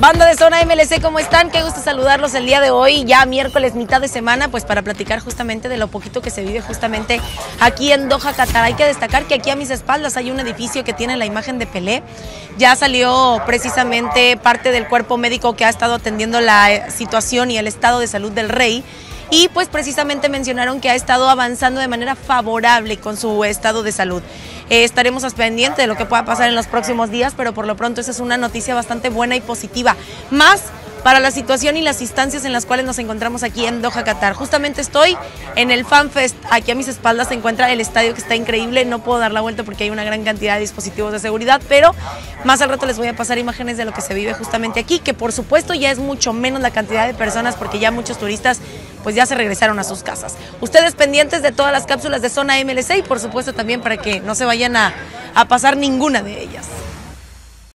Banda de Zona MLC, ¿cómo están? Qué gusto saludarlos el día de hoy, ya miércoles, mitad de semana, pues para platicar justamente de lo poquito que se vive justamente aquí en Doha, Qatar. Hay que destacar que aquí a mis espaldas hay un edificio que tiene la imagen de Pelé. Ya salió precisamente parte del cuerpo médico que ha estado atendiendo la eh, situación y el estado de salud del rey y pues precisamente mencionaron que ha estado avanzando de manera favorable con su estado de salud. Eh, estaremos pendientes de lo que pueda pasar en los próximos días, pero por lo pronto esa es una noticia bastante buena y positiva. Más para la situación y las instancias en las cuales nos encontramos aquí en Doha, Qatar. Justamente estoy en el FanFest, aquí a mis espaldas se encuentra el estadio que está increíble, no puedo dar la vuelta porque hay una gran cantidad de dispositivos de seguridad, pero más al rato les voy a pasar imágenes de lo que se vive justamente aquí, que por supuesto ya es mucho menos la cantidad de personas porque ya muchos turistas pues ya se regresaron a sus casas. Ustedes pendientes de todas las cápsulas de zona MLC y por supuesto también para que no se vayan a, a pasar ninguna de ellas.